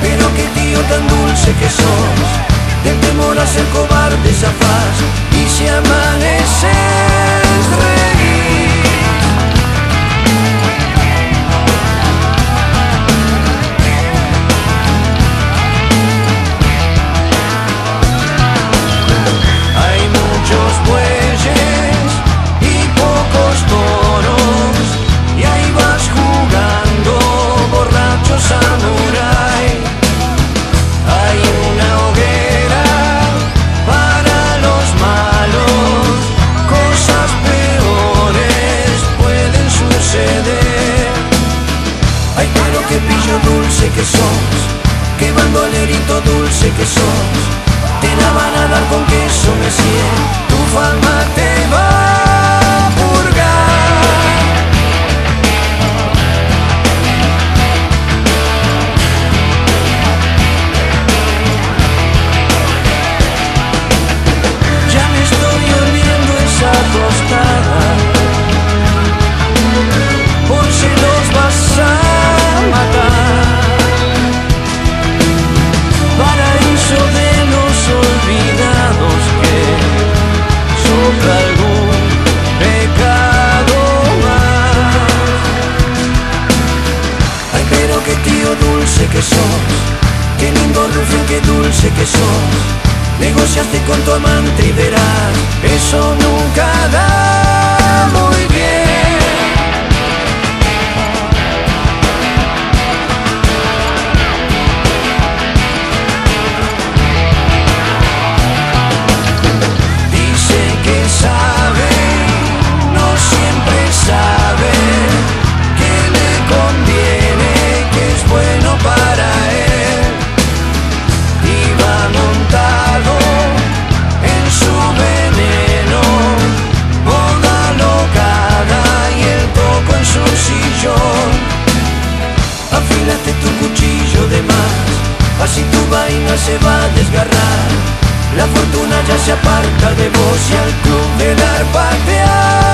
pero qué tío tan dulce que sos, del temor a ser cobarde zafás y se amanece. dulce que sos, qué bandolero dulce que sos. Que sos, qué lindo rufián, qué dulce que sos. Negociaste con tu amante y verás, eso nunca da muy se va a desgarrar. La fortuna ya se aparta de vos y al club del arpa te asociar.